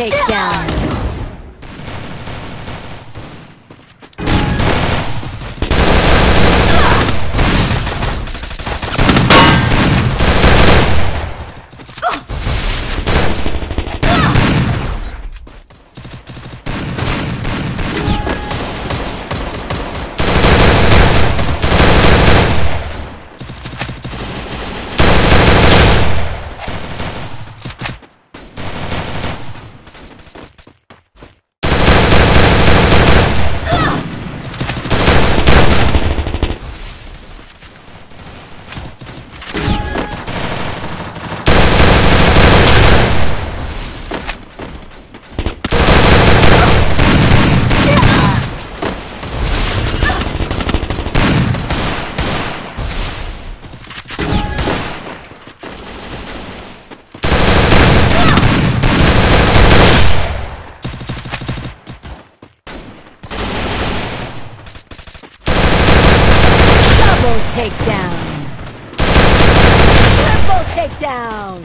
Takedown. Takedown. Triple takedown.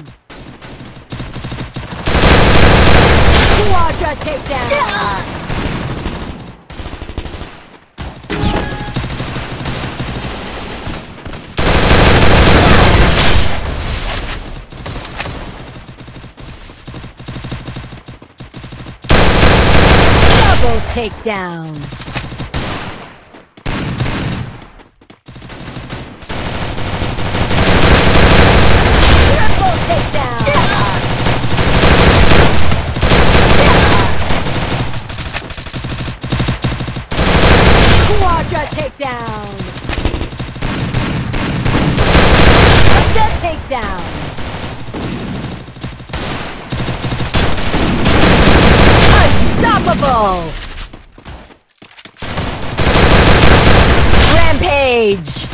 Quadra takedown. Double takedown. Triple takedown. Quadra takedown. Takedown. Unstoppable. Rampage.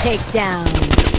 Takedown.